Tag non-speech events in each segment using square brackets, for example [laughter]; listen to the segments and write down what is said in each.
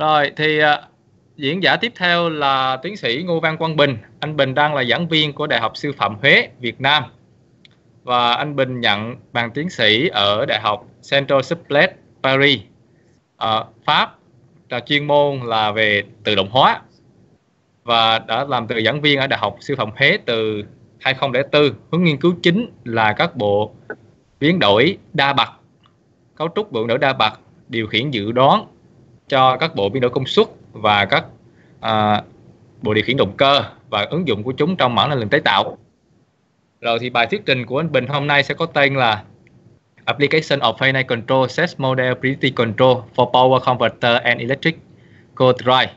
Rồi thì uh, diễn giả tiếp theo là tiến sĩ Ngô Văn Quang Bình. Anh Bình đang là giảng viên của Đại học Sư phạm Huế, Việt Nam. Và anh Bình nhận bằng tiến sĩ ở Đại học Central Suplet Paris, uh, Pháp. Là chuyên môn là về tự động hóa và đã làm từ giảng viên ở Đại học Sư phạm Huế từ 2004. Hướng nghiên cứu chính là các bộ biến đổi đa bậc, cấu trúc bộ đổi đa bậc, điều khiển dự đoán cho các bộ biến đổi công suất và các à, bộ điều khiển động cơ và ứng dụng của chúng trong mảng năng lượng tái tạo. Rồi thì bài thuyết trình của anh Bình hôm nay sẽ có tên là Application of Finite Control Set Model Predictive Control for Power Converter and Electric Code Drive.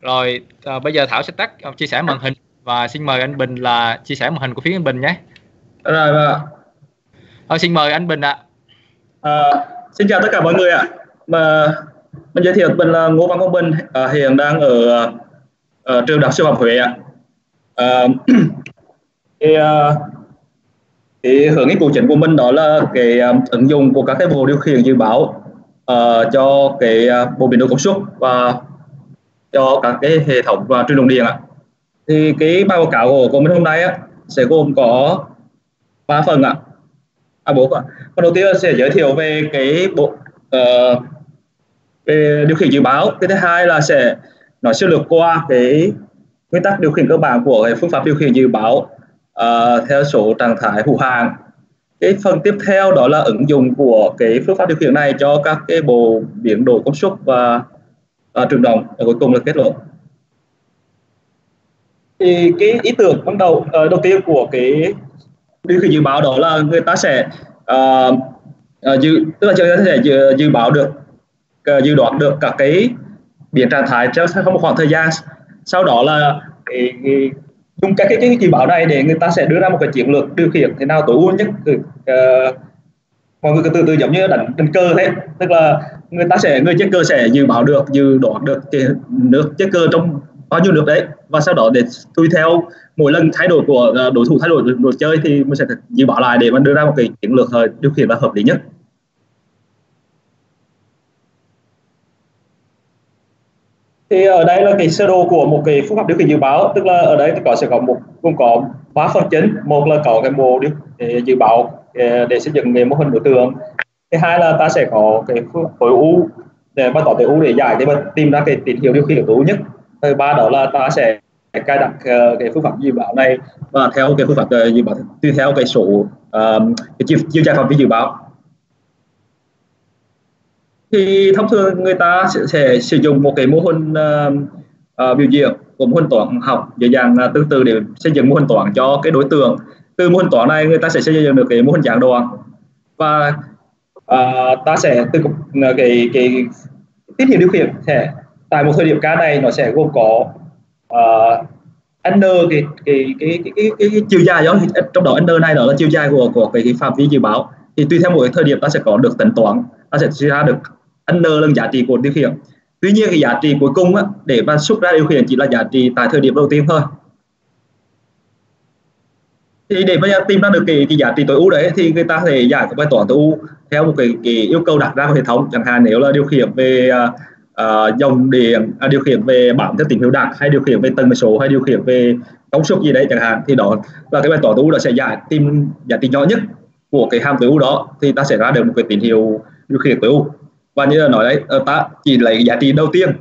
Rồi à, bây giờ Thảo sẽ tắt uh, chia sẻ màn hình và xin mời anh Bình là chia sẻ màn hình của phía anh Bình nhé. Rồi vâng. Thôi xin mời anh Bình ạ. À, xin chào tất cả mọi người ạ. Mà mình giới thiệu mình là ờ, Ngô Văn Công Bình, à, hiện đang ở, ở trường Đại học Sư phạm Huế ạ. À, thì, thì hướng nghiên cứu chính của mình đó là cái ứng dụng của các cái bộ điều khiển dự báo uh, cho cái bộ biến đổi công suất và cho các cái hệ thống và truyền động điện ạ. Thì cái bài báo cáo của, của mình hôm nay á, sẽ gồm có ba phần ạ. À bốn ạ. Phần đầu tiên sẽ giới thiệu về cái bộ uh, về điều khiển dự báo. Cái thứ hai là sẽ nói sơ lược qua cái nguyên tắc điều khiển cơ bản của cái phương pháp điều khiển dự báo uh, theo số trạng thái hữu hạn. Cái phần tiếp theo đó là ứng dụng của cái phương pháp điều khiển này cho các cái bộ biến đổi công suất và uh, trường động và cuối cùng là kết luận thì cái ý tưởng ban đầu uh, đầu tiên của cái điều khiển dự báo đó là người ta sẽ uh, uh, dự tức là người ta sẽ dự, dự báo được uh, dự đoán được các cái biến trạng thái trong một khoảng thời gian. Sau đó là cái, cái dùng các cái, cái dự báo này để người ta sẽ đưa ra một cái chiến lược điều khiển thế nào tối ưu nhất. Uh, mọi người từ từ giống như đánh đánh cơ thế. Tức là người ta sẽ người chơi cơ sẽ dự báo được dự đoán được cái nước chơi cơ trong bao nhiêu nước đấy. Và sau đó để tùy theo mỗi lần thay đổi của ờ, đối thủ thay đổi đồ chơi thì mình sẽ dự báo lại để mà đưa ra một cái chiến lược điều khiển là hợp lý nhất. Thì ở đây là cái sơ đồ của một cái phương pháp điều khiển dự báo tức là ở đây thì có sẽ có một gồm có ba phần chính. Một là có cái mô điều dự báo để xây dựng cái mô hình đối tượng. Thứ hai là ta sẽ có cái khối u để bắt đầu tối u để giải để tìm ra cái tín hiệu điều khiển tối ưu nhất. Thứ ba đó là ta sẽ cài đặt ờ, cái phương pháp dự báo này và theo cái phương pháp ờ, dự báo tùy theo cái số um, cái chiều, chiều dài phạm vi dự báo thì thông thường người ta sẽ, sẽ sử dụng một cái mô hình uh, uh, biểu diễn của mô hình toán học dễ dàng uh, tương tự để xây dựng mô hình toán cho cái đối tượng. Từ mô hình toán này người ta sẽ xây dựng được cái mô hình dạng đoàn và uh, ta sẽ từ cái cái tín hiệu điều khiển sẽ tại một thời điểm cá này nó sẽ gồm có uh, n cái cái cái cái, cái, cái, cái chiều dài đó trong đó n này đó là chiều dài của của cái, cái phạm vi dự báo. Thì tùy theo mỗi thời điểm ta sẽ có được tính toán ta sẽ suy ra được n lần giá trị của điều khiển. Tuy nhiên cái giá trị cuối cùng á, để mà xuất ra điều khiển chỉ là giá trị tại thời điểm đầu tiên thôi. Thì để bây giờ tìm ra được cái, cái giá trị tối ưu đấy thì người ta thể giải các bài toán tối ưu theo một cái, cái yêu cầu đặt ra của hệ thống. Chẳng hạn nếu là điều khiển về uh, dòng điện à, điều khiển về bảng theo tín hiệu đặc hay điều khiển về tần số hay điều khiển về công suất gì đấy chẳng hạn thì đó là cái bài toán tối ưu đó sẽ giải tìm giá trị nhỏ nhất của cái hàm tối ưu đó thì ta sẽ ra được một cái tín hiệu điều khiển tối ưu và như là nói đấy ờ, ta chỉ lấy giá trị đầu tiên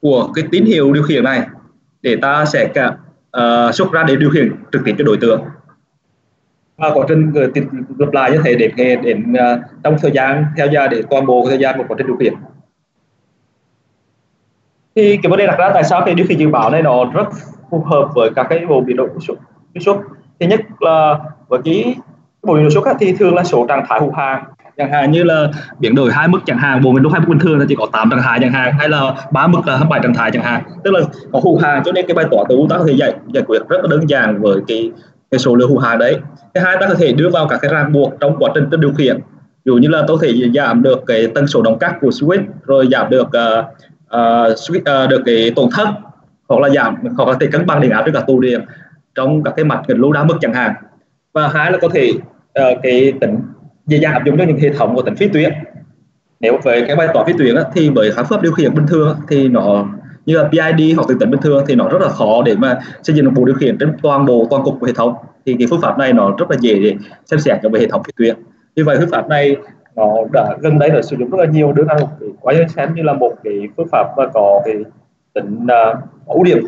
của cái tín hiệu điều khiển này để ta sẽ cả uh, xuất ra để điều khiển trực tiếp cho đối tượng. Và quá trình ờ, lặp lại như thế đến đến uh, trong thời gian theo giờ để toàn bộ thời gian một quá trình điều khiển. Thì cái vấn đề đặt ra tại sao cái điều khiển dự báo này nó rất phù hợp với các cái bộ biến đổi số suất thứ nhất là với cái bộ biến đổi số thì thường là số trạng thái hữu hạn chẳng hạn như là biến đổi hai mức chẳng hạn bộ mình lúc hai mức bình thường là chỉ có 8 trạng thái chẳng hạn hay là ba mức là bảy trạng thái chẳng hạn. Tức là có hữu hạn cho nên cái bài toán tối ta có thể giải giải quyết rất là đơn giản với cái cái số lượng hữu hạn đấy. Thứ hai ta có thể đưa vào các cái ràng buộc trong quá trình điều khiển. Ví dụ như là tôi thể giảm được cái tần số đóng cắt của switch rồi giảm được uh, uh, switch, uh, được cái tổn thất hoặc là giảm hoặc là thể cân bằng điện áp trên các tụ điện trong các cái mặt nghịch lưu đa mức chẳng hạn. Và hai là có thể uh, cái tính dễ dàng áp dụng cho những hệ thống của tính phi tuyến. Nếu về cái bài toán phi tuyến thì với khái phương pháp điều khiển bình thường thì nó như là PID hoặc từ tính bình thường thì nó rất là khó để mà xây dựng một bộ điều khiển trên toàn bộ toàn cục của hệ thống. Thì cái phương pháp này nó rất là dễ để xem xét về hệ thống phi tuyến. Vì vậy phương pháp này nó đã gần đây đã sử dụng rất là nhiều đương là một cái quá xem như là một cái phương pháp mà có cái tính uh, ưu điểm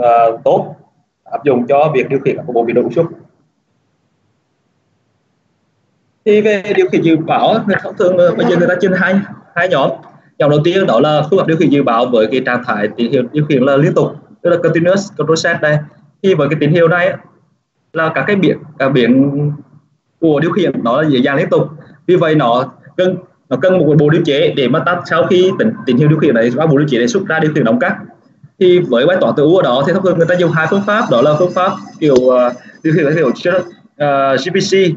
uh, tốt áp dụng cho việc điều khiển các bộ biến đổi suất thì về điều khiển dự báo người thông thường bây giờ người ta chia hai hai nhóm. Nhóm đầu tiên đó là phương pháp điều khiển dự báo với cái trạng thái tín hiệu điều khiển là liên tục tức là continuous control set đây. Thì với cái tín hiệu này là các cái biển các biển của điều khiển nó là dễ dàng liên tục. Vì vậy nó cần nó cần một bộ điều chế để mà tắt sau khi tín, tín hiệu điều khiển này qua bộ điều chế để xuất ra điều khiển đóng cắt. Thì với bài toán tự u ở đó thì thông thường người ta dùng hai phương pháp đó là phương pháp kiểu uh, điều khiển kiểu ờ, uh, GPC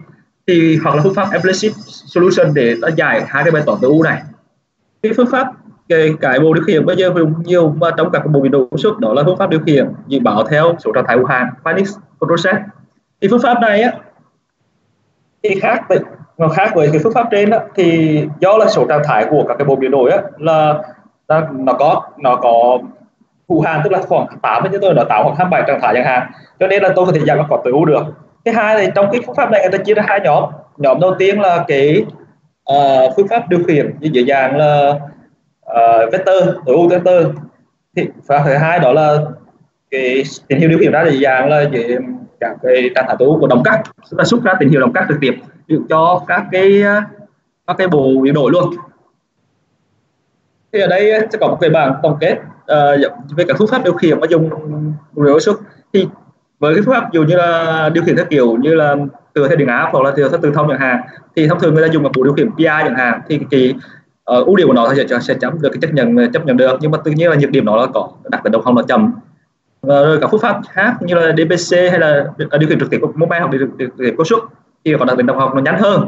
thì hoặc là phương pháp implicit solution để ta giải hai cái bài toán tối ưu này. Cái phương pháp cái, cái bộ điều khiển bây giờ dùng nhiều mà trong các bộ biến đổi suất đó là phương pháp điều khiển dự báo theo số trạng thái hữu hạn Phoenix control set. Thì phương pháp này á thì khác với nó khác với cái phương pháp trên đó. Thì do là số trạng thái của các cái bộ biến đổi á, là nó có nó có hữu hạn tức là khoảng 8 với tôi là tạo khoảng 27 trạng thái chẳng hạn. Cho nên là tôi có thể giải các có tối ưu được cái hai thì trong cái phương pháp này người ta chia ra hai nhóm. Nhóm đầu tiên là cái uh, phương pháp điều khiển như dễ dàng là uh, vector tối ưu vector. Thì và thứ hai đó là cái tín hiệu điều khiển ra dễ dàng là về các cái trạng thái tối ưu của đồng cắt. Chúng ta xuất ra tín hiệu đồng cắt trực tiếp dụ cho các cái các cái bộ điều đổi luôn. Thì ở đây sẽ có một cái bảng tổng kết uh, về các phương pháp điều khiển mà dùng bộ điều xuất thì với cái phương pháp dù như là điều khiển theo kiểu như là từ theo điện áp hoặc là từ theo từ thông chẳng hạn thì thông thường người ta dùng một bộ điều khiển PI chẳng hạn thì cái uh, ưu điểm của nó sẽ sẽ chấm được cái chấp nhận chấp nhận được. Nhưng mà tự nhiên là nhược điểm nó là có đặc tính đồng không nó chậm. Rồi cả phương pháp khác như là DPC hay là ờ, điều khiển trực tiếp của mobile hoặc điều khiển trực tiếp suất thì có đặc tính đồng học nó nhanh hơn.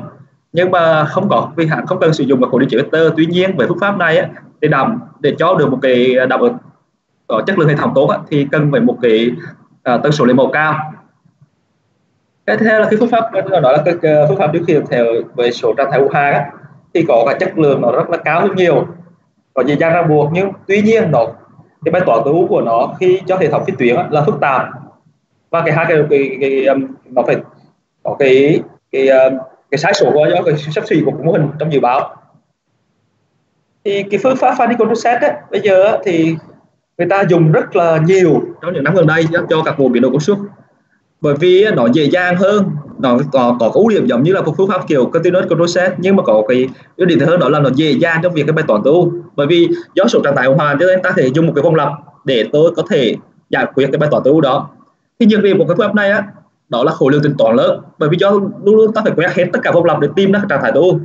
Nhưng mà không có vi hạn không cần sử dụng một khối điều khiển vector tuy nhiên với phương pháp này á, để đảm để cho được một cái ờ, đáp ứng có chất lượng hệ thống tốt á, thì cần phải một cái à, tần số lấy màu cao. Cái thứ hai là cái phương pháp đó là cái phương pháp điều khiển theo về số trạng thái u hai á, thì có cái chất lượng nó rất là cao hơn nhiều có dễ dàng ra buộc nhưng tuy nhiên nó cái bài toán tối ưu của nó khi cho hệ thống phi tuyến là phức tạp. Và cái hai cái, cái, cái, cái um, nó phải có cái cái um, cái sai số do cái sắp xỉ của mô hình trong dự báo. Thì cái phương pháp Fanny Control Set ấy, bây giờ thì người ta dùng rất là nhiều. Trong những năm gần đây cho các vùng biến đổi công suất. Bởi vì nó dễ dàng hơn, nó có có ưu điểm giống như là một phương pháp kiểu continuous control set, nhưng mà có cái ưu điểm hơn đó là nó dễ dàng trong việc cái bài toán tối bởi vì do số trạng thái hoàn cho nên ta thể dùng một cái vòng lặp để tôi có thể giải quyết cái bài toán tối đó. Thì nhược điểm của cái phương pháp này á, đó là khối lượng tính toán lớn. Bởi vì do luôn luôn ta phải quét hết tất cả vòng lặp để tìm ra trạng thái tối ưu.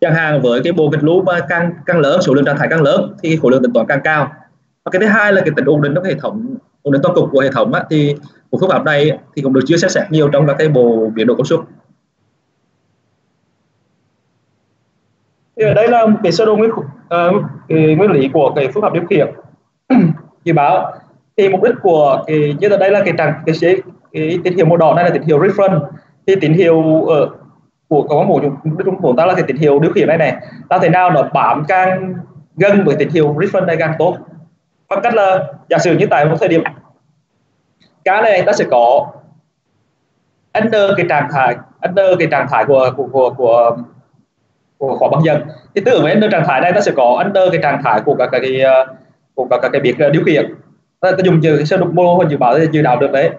Chẳng hạn với cái bộ kết lũ mà càng càng lớn, số lượng trạng thái càng lớn, thì khối lượng tính toán càng cao và cái thứ hai là cái tính ổn định trong hệ thống ổn định toàn cục của hệ thống á, thì của phương pháp này thì cũng được chia sẻ nhiều trong các cái bộ biến đổi công suất. Thì ở đây là một cái sơ đồ nguyên, uh, cái nguyên lý của cái phương pháp điều khiển [clears throat] dự báo. Thì mục đích của cái như là đây là cái trạng cái, cái, cái tín hiệu màu đỏ này là tín hiệu reference thì tín hiệu ở của có một mục đích của ta là cái tín hiệu điều khiển này này ta thế nào nó bám càng gần với tín hiệu reference này càng tốt bằng cách là giả sử như tại một thời điểm cái này ta sẽ có under cái trạng thái under cái trạng thái của của của của, của khóa bằng dần. Thì tương ứng với under trạng thái này ta sẽ có under cái trạng thái của các cái ờ, của các, các cái biệt ờ, điều kiện, ta, ta dùng từ sơ đồ mô hình dự báo để dự đoán được đấy.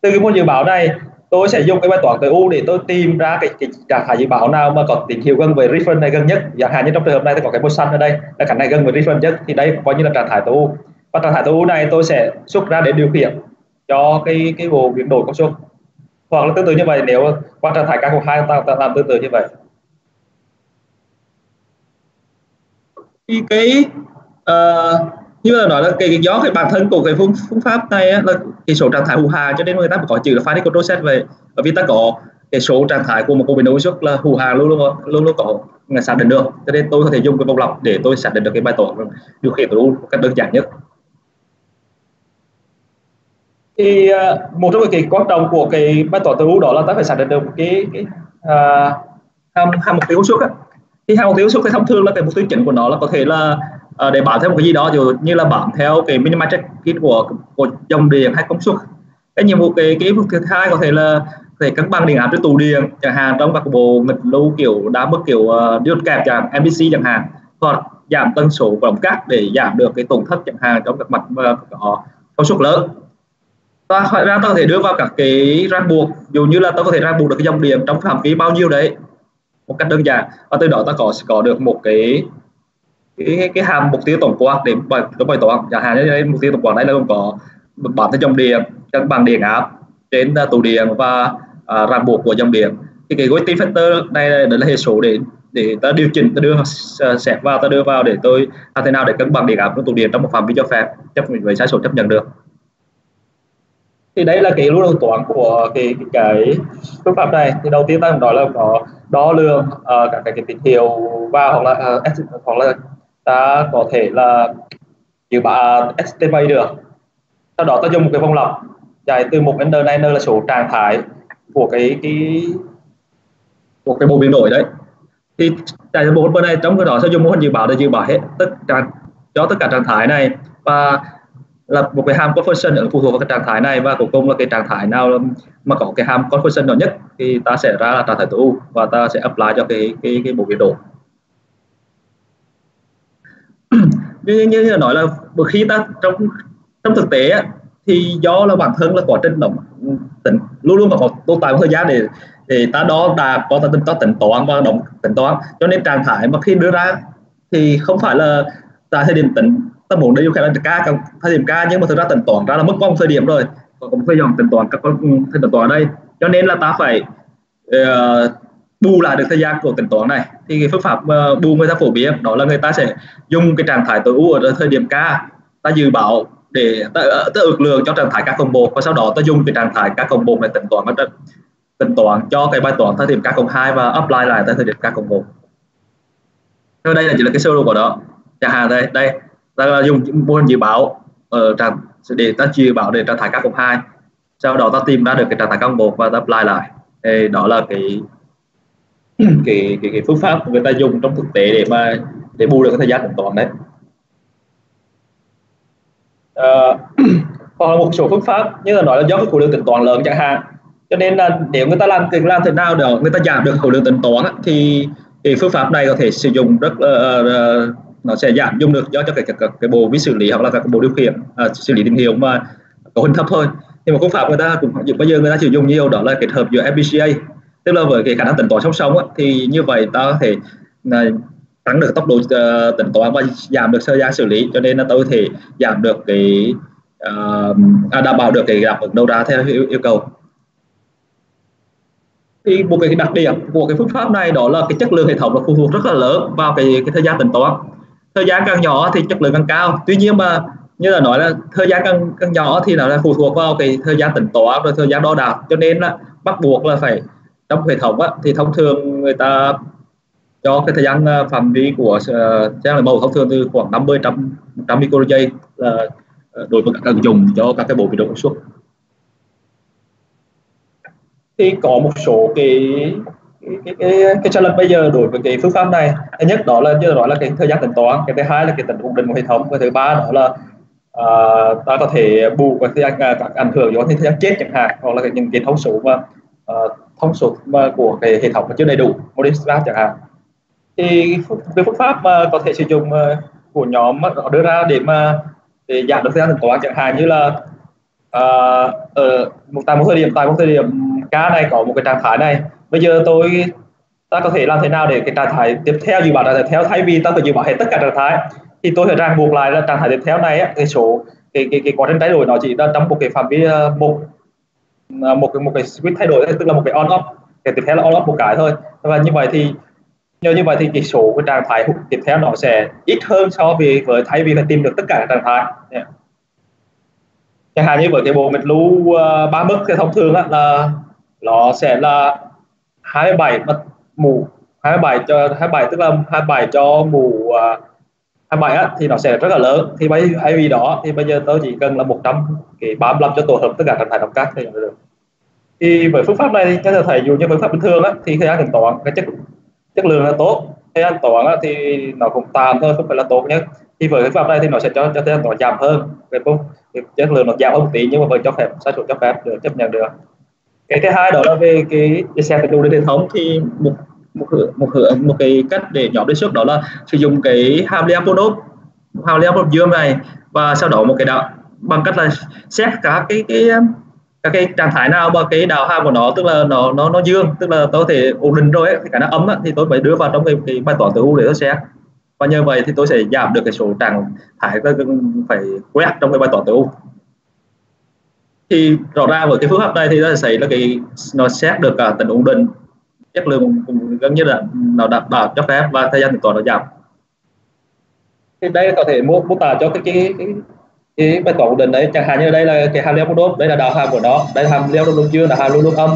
Từ cái môn dự báo này tôi sẽ dùng cái bài toán tối ưu để tôi tìm ra cái, cái trạng thái dự báo nào mà có tín hiệu gần với reference này gần nhất. Chẳng hạn như trong trường hợp này tôi có cái màu xanh ở đây là cảnh này gần với reference nhất. Thì đây coi như là trạng thái tối ưu và trạng thái tối ưu này tôi sẽ xuất ra để điều khiển cho cái cái bộ biến đổi công suất hoặc là tương tự như vậy nếu qua trạng thái các cuộc hai ta, ta làm tương tự như vậy. Thì cái uh, như là nói là cái, cái do cái bản thân của cái phương phương pháp này á, là cái số trạng thái hù hà cho nên người ta có chữ là finite control set về bởi vì ta có cái số trạng thái của một cuộc biến đổi suất là hù hà luôn luôn luôn luôn có xác định được cho nên tôi có thể dùng cái vòng lọc để tôi xác định được cái bài toán điều khiển tối ưu một cách đơn giản nhất thì uh, một trong cái quan trọng của cái bài toán tối ưu đó là ta phải xác định được cái cái ờ, uh, hàm hàm mục tiêu suất thì hàm mục tiêu suất thì thông thường là cái mục tiêu chính của nó là có thể là uh, để bám theo một cái gì đó dù như là bám theo cái minimum kit của của dòng điện hay công suất. Cái nhiệm vụ cái cái mục thứ hai có thể là thể cân bằng điện áp trên tủ điện chẳng hạn trong các bộ nghịch lưu kiểu đá mức kiểu uh, diode kẹp chẳng MPC chẳng hạn hoặc giảm tần số của động cắt để giảm được cái tổn thất chẳng hạn trong các mặt uh, có công suất lớn ta hỏi ra ta có thể đưa vào các cái ràng buộc. Dù như là ta có thể ràng buộc được cái dòng điện trong phạm vi bao nhiêu đấy một cách đơn giản. Và từ đó ta có sẽ có được một cái cái cái hàm mục tiêu tổng quát để bài để bài toán chẳng hạn như mục tiêu tổng quát đây là gồm có bản thân dòng điện cân bằng điện áp trên uh, tủ điện và uh, ràng buộc của dòng điện thì cái weighting factor này là, là hệ số để để ta điều chỉnh ta đưa à, xét vào ta đưa vào để tôi làm thế nào để cân bằng điện áp trong tủ điện trong một phạm vi cho phép chấp với sai số chấp nhận được thì đấy là cái lưu đầu toán của cái cái, cái phương pháp này. Thì đầu tiên ta cũng nói là có đo lường uh, các cái, cái tín hiệu và hoặc là uh, hoặc là ta có thể là dự báo ờ, estimate được. Sau đó ta dùng một cái vòng lặp dài từ một n này n là số trạng thái của cái cái của cái bộ biến đổi đấy. Thì tại bộ bên này trong cái đó sẽ dùng mô hình dự báo để dự báo hết tất cả cho tất cả trạng thái này. Và là một cái hàm conversion phụ thuộc vào cái trạng thái này. Và cuối cùng là cái trạng thái nào mà có cái hàm conversion nhỏ nhất thì ta sẽ ra là trạng thái tối ưu và ta sẽ apply cho cái cái cái bộ biến đổi [clears throat] như, như, như nói là một khi ta trong trong thực tế thì do là bản thân là quá trình động tính luôn luôn có tồn tại một thời gian để để ta đó ta có ta tính ta tính toán và động tính toán. Cho nên trạng thái mà khi đưa ra thì không phải là tại thời điểm tính ta muốn điều khả năng ca thời điểm ca nhưng mà thực ra tính toán ra là mất vòng thời điểm rồi. Còn một thời gian tính toán các con ừ, thời tính toán ở đây. Cho nên là ta phải uh, bù lại được thời gian của tính toán này. Thì cái phương pháp uh, bù người ta phổ biến đó là người ta sẽ dùng cái trạng thái tối ưu ở thời điểm ca. Ta dự báo để ta, ờ, ta ước lượng cho trạng thái các cộng một và sau đó ta dùng cái trạng thái các cộng một để tính toán ở tính toán cho cái bài toán thời điểm các cộng hai và apply lại tới thời điểm các cộng một. Đây là chỉ là cái sơ đồ của đó, chẳng hạn đây đây ta dùng mô hình dự báo ở trạng để ta dự báo để trạng thái các cộng hai. Sau đó ta tìm ra được cái trạng thái các một và ta apply lại. Thì đó là cái cái cái, cái phương pháp người ta dùng trong thực tế để mà để bù được cái thời gian tính toán đấy. Uh, [clears throat] còn một số phương pháp như là nói là do cái khối lượng tính toán lớn chẳng hạn. Cho nên là nếu người ta làm thì làm thế nào để người ta giảm được khối lượng tính toán thì thì phương pháp này có thể sử dụng rất uh, nó sẽ giảm dùng được do cho cái, cái, cái, cái bộ vi xử lý hoặc là các bộ điều khiển uh, xử lý tín hiệu mà có hình thấp thôi. Nhưng mà phương pháp người ta cũng bây giờ người ta sử dụng nhiều đó là kết hợp giữa FPGA tức là với cái khả năng tính toán song song á, thì như vậy ta có thể à, tăng được tốc độ uh, tính toán và giảm được thời gian xử lý. Cho nên là tôi có thể giảm được cái uh, đảm bảo được cái đáp ứng đầu ra theo yêu, yêu cầu. Thì một cái đặc điểm của cái phương pháp này đó là cái chất lượng hệ thống là phụ thuộc rất là lớn vào cái, cái thời gian tính toán thời gian càng nhỏ thì chất lượng càng cao. Tuy nhiên mà như là nói là thời gian càng càng nhỏ thì nó là phụ thuộc vào cái thời gian tính toán rồi thời gian đo đạc. Cho nên là bắt buộc là phải trong hệ thống á, thì thông thường người ta cho cái thời gian à, phạm vi của uh, thời màu thông thường từ khoảng 50 trăm trăm micro giây là à, đối với các ứng dụng cho các cái bộ biến đổi công suất. Thì có một số cái cái cái cái, challenge bây giờ đối với cái phương pháp này thứ nhất đó là như nói là cái thời gian tính toán cái thứ hai là cái tính ổn định của hệ thống cái thứ ba đó là uh, ta có thể bù cái thời gian à, các ảnh hưởng do thời gian chết chẳng hạn hoặc là những cái thông số mà uh, thông số mà của cái hệ thống mà chưa đầy đủ model chẳng hạn. Thì cái phương pháp mà có thể sử dụng ờ, của nhóm mà họ đưa ra để mà để giảm được thời gian tính toán chẳng hạn như là uh, ở một tại một thời điểm tại một thời điểm ca này có một cái trạng thái này bây giờ tôi ta có thể làm thế nào để cái trạng thái tiếp theo dự báo trạng thái tiếp theo? Thay vì ta phải dự báo hết tất cả trạng thái thì tôi phải ràng buộc lại là trạng thái tiếp theo này cái số cái cái cái quá trình thay đổi nó chỉ là trong một cái phạm vi ờ, một ờ, một cái một cái switch thay đổi tức là một cái on off cái tiếp theo là on off một cái thôi. Và như vậy thì nhờ như vậy thì cái số cái trạng thái tiếp theo nó sẽ ít hơn so với với thay vì phải tìm được tất cả các trạng thái. Yeah. chẳng hạn như với cái bộ mạch lưu ờ, ba mức thì thông thường á, là nó sẽ là 27 mật mù 27 cho 27 tức là 27 cho mù à, uh, 27 á, thì nó sẽ rất là lớn. Thì bây hay vì đó thì bây giờ tôi chỉ cần là 100 cái 35 cho tổ hợp tất cả trạng thái đồng cát thì được. Thì với phương pháp này thì các thầy dù như phương pháp bình thường á, thì thời gian tính toán cái chất chất lượng là tốt. Thời gian toán thì nó cũng tạm thôi không phải là tốt nhất. Thì với phương pháp này thì nó sẽ cho cho thời gian toán giảm hơn. Về chất lượng nó giảm hơn một tí nhưng mà vẫn cho phép sai số cho phép được chấp nhận được cái thứ hai đó là về cái, cái xe tự hệ thống thì một một một một cái cách để nhóm đề xuất đó là sử dụng cái hàm liên hàm liên dương này và sau đó một cái đạo bằng cách là xét các cái cái các cái trạng thái nào mà cái đạo hàm của nó tức là nó nó nó dương tức là tôi thể ổn định rồi ấy, thì cả nó ấm ấy, thì tôi phải đưa vào trong cái, cái bài toán tối ưu để tôi xét. Và như vậy thì tôi sẽ giảm được cái số trạng thái tôi phải quét trong cái bài toán tối ưu thì rõ ràng với cái phương pháp này thì ta thấy là cái nó xét được cả tính ổn định chất lượng cũng gần như là nó đảm bảo cho phép và thời gian tính toán nó giảm. Thì đây có thể mô, mô tả cho cái cái, cái cái bài toán ổn định đấy. Chẳng hạn như đây là cái hàm leo đốt đây là đạo hàm của nó. Đây là hàm leo luôn dương là hàm luôn luôn âm.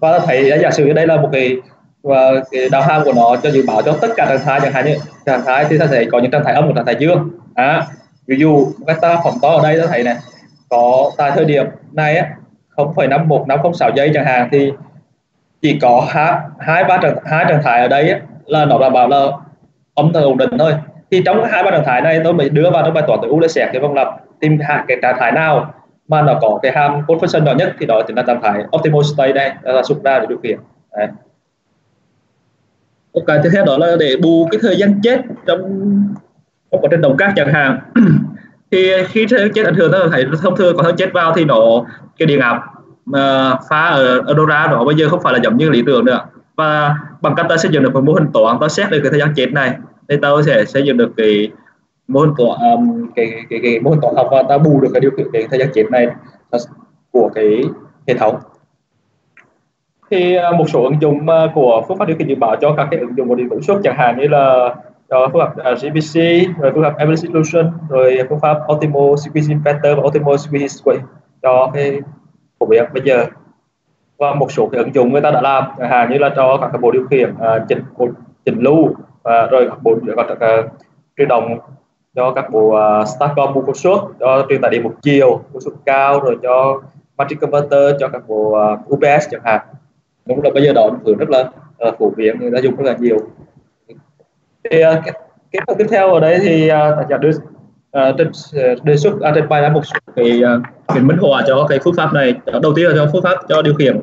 Và ta thấy giả sử đây là một cái và cái đạo hàm của nó cho dự báo cho tất cả trạng thái. Chẳng hạn như trạng thái thì ta thấy có những trạng thái âm và trạng thái dương. À, ví dụ cái ta phỏng to ở đây ta thấy này có tại thời điểm này á 0,51506 giây chẳng hạn thì chỉ có hai hai ba trạng hai trạng thái ở đây á, là nó đảm bảo là âm thường ổn định thôi. Thì trong hai ba trạng thái này tôi mới đưa vào trong bài toán tối ưu để xét cái vòng lặp tìm hạ cái trạng thái nào mà nó có cái hàm code function nhỏ nhất thì đó chính là trạng thái optimal state đây là sụp ra để điều khiển. Đấy. cái tiếp theo đó là để bù cái thời gian chết trong trong quá trình đồng cát chẳng hạn. [clears throat] thì khi chết ảnh hưởng ta thấy thông thường còn thân chết vào thì nó cái điện áp mà ờ, phá ở, ở đâu ra đó. Bây giờ không phải là giống như lý tưởng nữa. Và bằng cách ta xây dựng được một mô hình toán ta xét được cái thời gian chết này thì ta sẽ xây dựng được cái mô hình toán um, cái, cái, cái mô hình toán học và ta bù được cái điều kiện cái thời gian chết này của cái hệ thống. Thì ờ, một số ứng dụng ờ, của phương pháp điều khiển dự báo cho các cái ứng dụng của điện tử số chẳng hạn như là cho phương pháp uh, GPC rồi phương pháp Ability Solution rồi phương pháp Optimal Sequencing Pattern và Optimal Sequencing Sequence cho cái phổ biến bây giờ. Và một số cái ứng dụng người ta đã làm chẳng hạn như là cho các cái bộ điều khiển uh, chỉnh chỉnh lưu và rồi các bộ các uh, truyền động cho các bộ uh, Starcom bộ suất cho truyền tải điện một chiều công suất cao rồi cho matrix converter cho các bộ uh, UPS chẳng hạn. Đúng là bây giờ đó dụng rất là uh, phổ biến người ta dùng rất là nhiều thì uh, cái, cái phần tiếp theo ở đây thì uh, giả đưa à, uh, trên, đề xuất à, trên bài là một số cái uh, cái minh họa cho cái phương pháp này. Đầu tiên là cho phương pháp cho điều khiển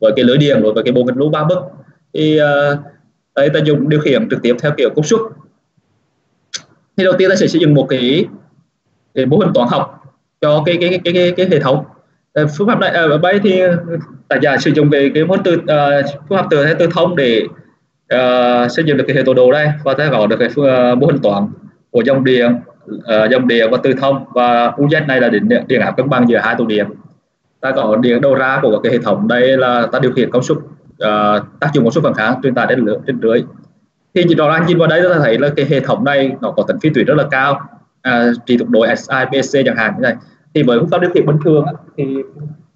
với cái lưới điện rồi với cái bộ nghịch lũ ba bức thì uh, đây ta dùng điều khiển trực tiếp theo kiểu công suất thì đầu tiên ta sẽ sử dụng một cái, cái mô hình toán học cho cái cái cái cái, cái hệ thống. Ờ, phương pháp này ờ, ở đây thì tác giả sử dụng cái cái môn từ à, phương pháp từ hay từ thông để uh, xây dựng được cái hệ tổ đồ đây và ta có được cái uh, mô hình toán của dòng điện uh, dòng điện và từ thông và UZ này là điện điện áp cân bằng giữa hai tụ điện. Ta có điện đầu ra của cái hệ thống đây là ta điều khiển công suất uh, tác dụng công suất phản kháng truyền tải đến lưới trên lưới thì chỉ đó anh nhìn vào đây ta thấy là cái hệ thống này nó có tính phi tuyến rất là cao à, trị thuộc độ SIPC chẳng hạn như này. Thì với phương pháp điều khiển bình thường thì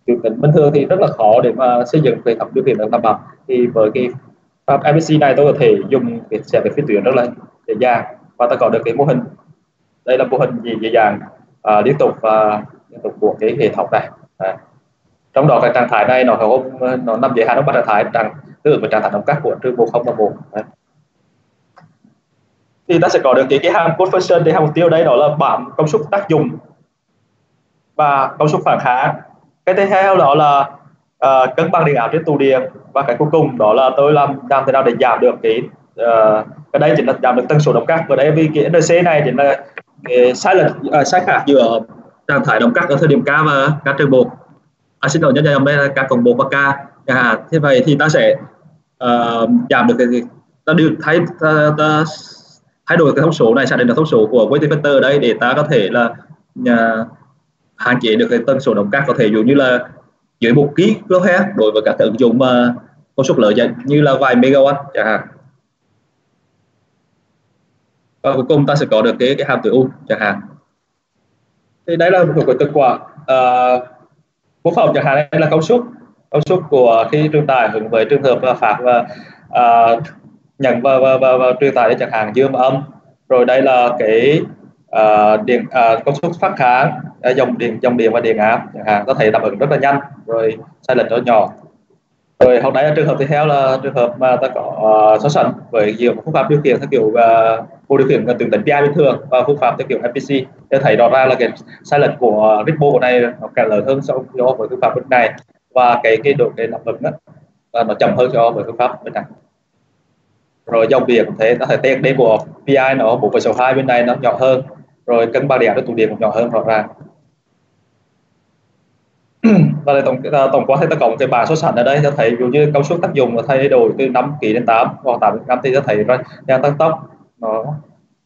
điều khiển bình thường thì rất là khó để mà xây dựng hệ thống điều khiển được đảm bảo thì với cái Ờ, pháp MPC này tôi có thể dùng cái xe về phi tuyến rất là dễ dàng. Và ta có được cái mô hình. Đây là mô hình gì dễ dàng? À, liên tục và liên tục của cái hệ thống này. À. trong đó cái trạng thái này nó không nó nằm dưới hai trong ba trạng thái trạng tương ứng với trạng thái đồng cắt của trừ một không và một. Thì ta sẽ có được cái cái hàm code function để hàm mục tiêu. Đây đó là bảng công suất tác dụng và công suất phản kháng. Cái tiếp theo đó là uh, cân bằng điện áp trên tụ điện và cái cuối cùng đó là tôi làm làm thế nào để giảm được cái uh, cái đây chính là giảm được tần số động cắt và đây vì cái NC này chính là cái sai lệch uh, sai khác giữa trạng thái động cắt ở thời điểm K và K trừ một à, xin lỗi nhân nhầm đây là K cộng một và K. À, thế vậy thì ta sẽ uh, giảm được cái ta điều thay ta, ta thay đổi cái thông số này sẽ đến là thông số của weighted factor ở đây để ta có thể là uh, hạn chế được cái tần số động cắt có thể. Dụ như là dưới một ký kWh đối với các ứng dụng mà công suất lớn như là vài megawatt chẳng hạn. Và cuối cùng ta sẽ có được cái cái hàm tối ưu chẳng hạn. Thì đây là một cái kết quả uh, mô phỏng chẳng hạn. Đây là công suất công suất của khi truyền tải hướng với trường hợp là phạt và uh, nhận và, và, và, và truyền tải chẳng hạn dương và âm. Rồi đây là cái uh, điện uh, công suất phát khá uh, dòng điện dòng điện và điện áp chẳng hạn có thể đáp ứng rất là nhanh rồi sai lệch rất nhỏ. Rồi hôm nay là trường hợp tiếp theo là trường hợp mà ta có uh, so sánh với nhiều phương pháp điều khiển theo kiểu uh, bộ điều khiển từ tính PI bình thường và phương pháp theo kiểu MPC để thấy rõ ra là cái sai lệch của Ripple này nó càng lớn hơn so với phương pháp bên này và cái cái độ cái đáp ứng đó nó chậm hơn so với phương pháp bên này. Rồi dòng điện thế có thể TXD của PI nó 4,62 bên này nó nhỏ hơn rồi cân ba điện cái tụ điện cũng nhỏ hơn rõ ràng. [coughs] Và lại tổng uh, tổng quát thì ta một cái bảng so sánh ở đây cho thấy ví dụ như công suất tác dụng nó thay đổi từ 5 kg đến 8 hoặc 8 kg thì ta thấy ra gian tăng tốc. Nó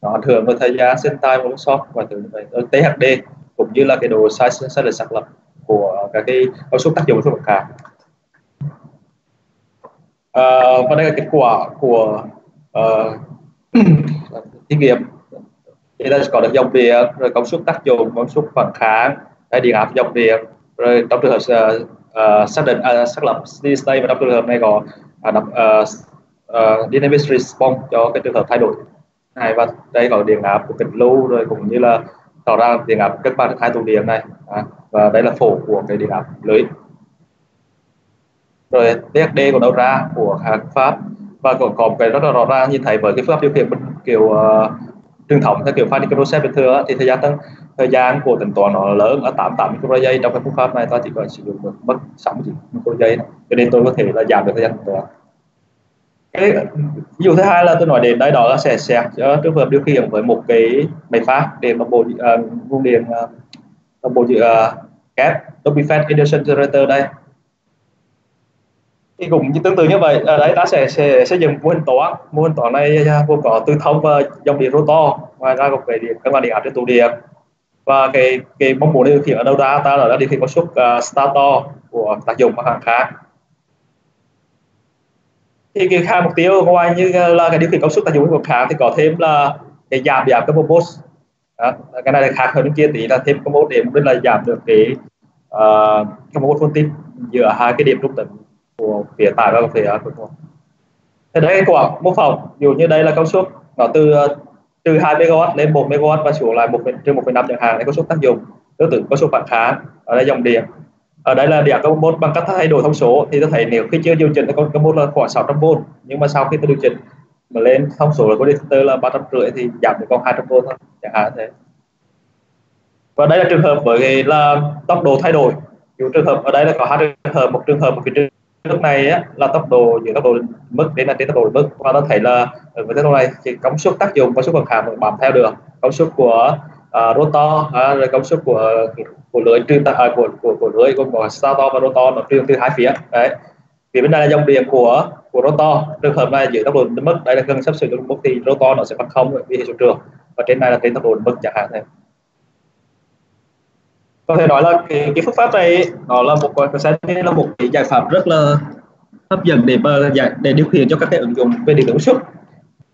nó ảnh hưởng với thời gian sinh tay và sót và từ vậy. THD cũng như là cái độ sai sai lệch xác lập của các cái công suất tác dụng của khác. À, và đây là kết quả của uh, [coughs] thí nghiệm thì là có được dòng điện rồi công suất tác dụng công suất phản kháng hay điện áp dòng điện. Rồi trong trường hợp uh, uh, xác định uh, xác lập steady state và trong trường hợp này có uh, uh, uh, dynamic response cho cái trường hợp thay đổi. Này và đây có điện áp của kịch lưu rồi cũng như là tạo ra điện áp các bạn hai tụ điện này. À, và đây là phổ của cái điện áp lưới. Rồi TSD của đâu ra của hãng Pháp. Và còn có một cái rất là rõ ràng nhìn thấy với cái phương pháp điều khiển kiểu uh, truyền thống theo kiểu Fanny process bình thường thì thời gian tăng thời gian của tính toán nó lớn ở 88 micro giây. Trong cái phương pháp này ta chỉ có sử dụng được mất 60 micro giây cho nên tôi có thể là giảm được thời gian tính toán. Cái ví dụ thứ hai là tôi nói đến đây đó là sẽ sạc cho ờ, trường hợp điều khiển với một cái máy phát để mà bộ uh, nguồn điện uh, bộ uh, kép Dolby fan Induction Generator đây thì cũng tương tự như vậy à, ở đây ta sẽ, sẽ xây dựng mô hình toán. Mô hình toán này à, gồm có tư thông và dòng điện rotor ngoài ra còn cái điện các bạn điện áp trên tụ điện. Và cái cái mong muốn điều khiển ở đâu ra? Ta là điều khiển công suất à, uh, starter của tác dụng và hàng khác. Thì cái hai mục tiêu ngoài như là cái điều khiển công suất tác dụng của khác thì có thêm là cái giảm giảm cái mode đó. cái này là khác hơn bên kia tí là thêm cái mode để mục đích là giảm được cái uh, cái bộ phân tích giữa hai cái điểm trung tính của phía tải và phía cuối cùng thế đây của mô phỏng dù dụ như đây là công suất nó từ ờ, từ 2 MW lên 1 MW và xuống lại một trên 1,5 chẳng hạn để công suất tác dụng tương tự công suất phản kháng ở đây dòng điện. Ở đây là điện công mốt bằng cách thay đổi thông số thì tôi thấy nếu khi chưa điều chỉnh thì con mốt là khoảng 600V nhưng mà sau khi tôi điều chỉnh mà lên thông số là có detector là 350 thì giảm được còn 200V thôi chẳng hạn thế. Và đây là trường hợp với là tốc độ thay đổi. Dù trường hợp ở đây là có hai trường hợp một trường hợp một cái lúc này á, là tốc độ giữa tốc độ mức đến là trên tốc độ mức. Và nó thấy là ở với tốc độ này thì công suất tác dụng công suất bằng hàm bám theo được. Công suất của uh, rotor uh, rồi công suất của của lưới trừ uh, à, của của của lưới gồm có stator và rotor nó trừ từ hai phía. Đấy. Thì bên đây là dòng điện của của rotor. Trường hợp này giữa tốc độ mức đây là gần sắp sửa mức thì rotor nó sẽ bằng không vì hệ số trường. Và trên này là trên tốc độ mức chẳng hạn này có thể nói là cái, cái phương pháp này nó là một cái sẽ là một cái giải pháp rất là hấp dẫn để mà để điều khiển cho các cái ứng dụng về điện tử xuất